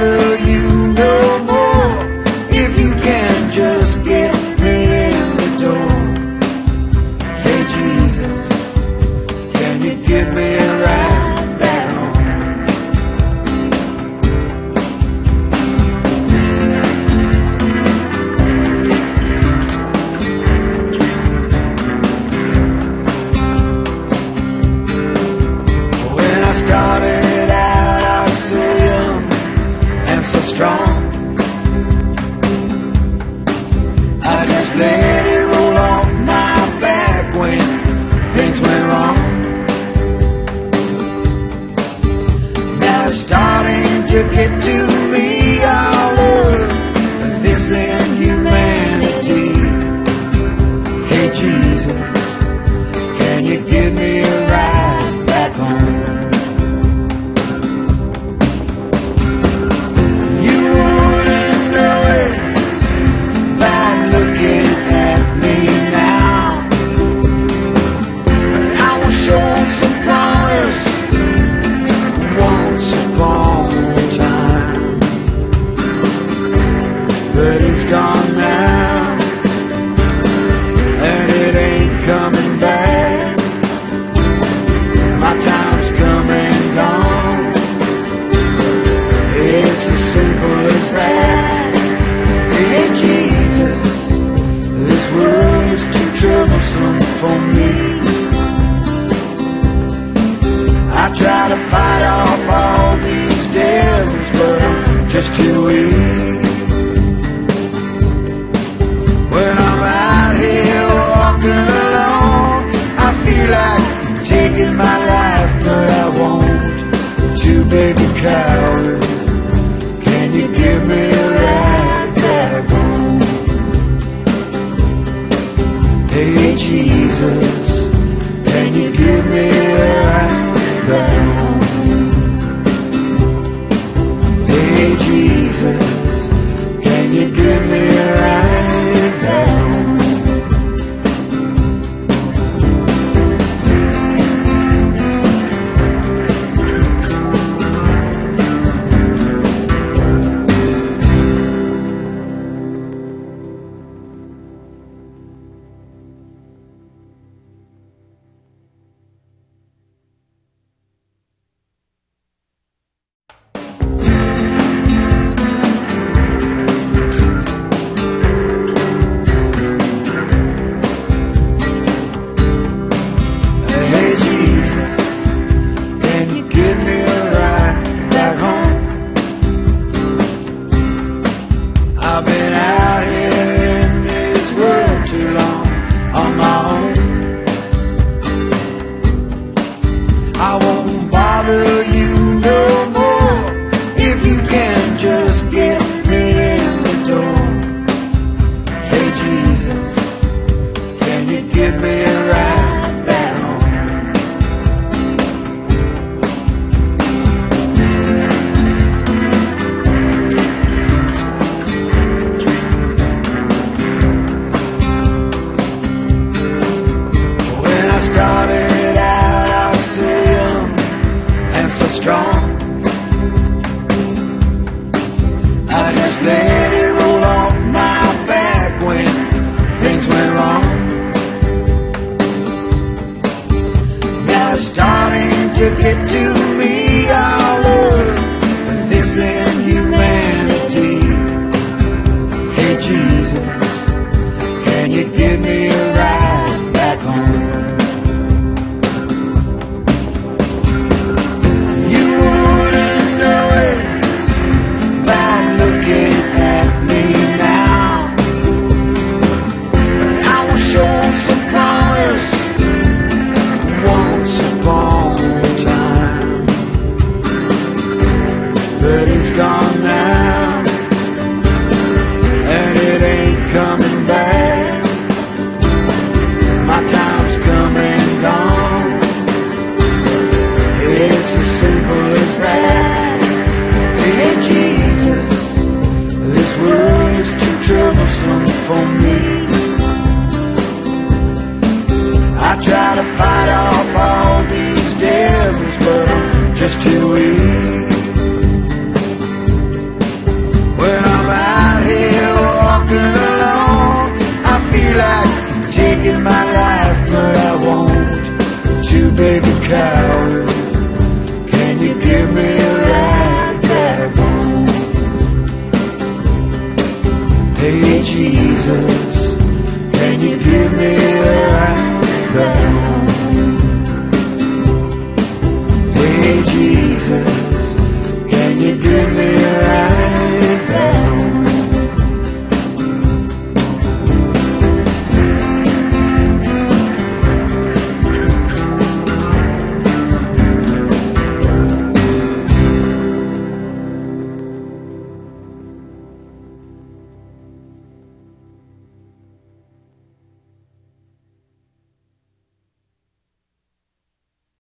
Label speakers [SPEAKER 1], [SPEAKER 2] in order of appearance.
[SPEAKER 1] honor you. just too weak When I'm out here walking alone I feel like taking my life but I won't. Too baby coward. Can you give me a ride back home? Hey Jesus. Hey Jesus, can you give me a right crown? Hey Jesus, can you give me